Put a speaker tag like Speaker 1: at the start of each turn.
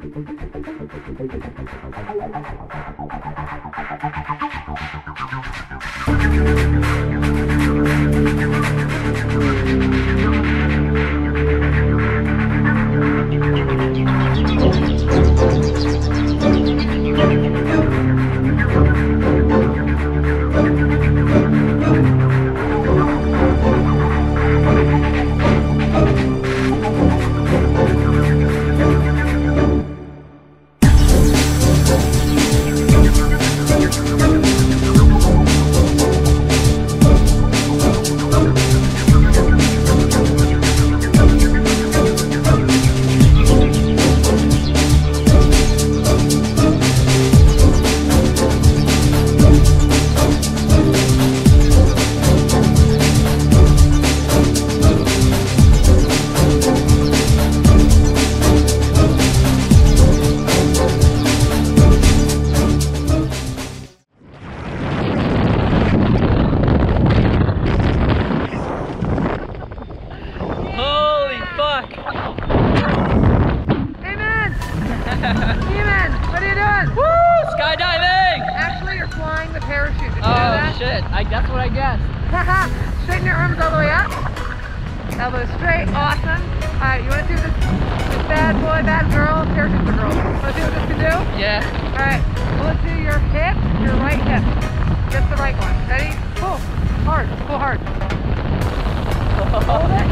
Speaker 1: Thank you. Demon, what are you doing? Woo!
Speaker 2: Skydiving!
Speaker 1: Actually, you're flying the parachute. Did oh,
Speaker 2: shit. I guess what I guessed.
Speaker 1: Straighten your arms all the way up. Elbows straight. Awesome. All right, you want to see what this, this bad boy, bad girl, parachute for girl. Want to see what this can do?
Speaker 2: Yeah.
Speaker 1: All right. Well, let's do your hip, your right hip. Just the right one. Ready? Pull. Hard. Pull hard.
Speaker 2: Hold
Speaker 1: it.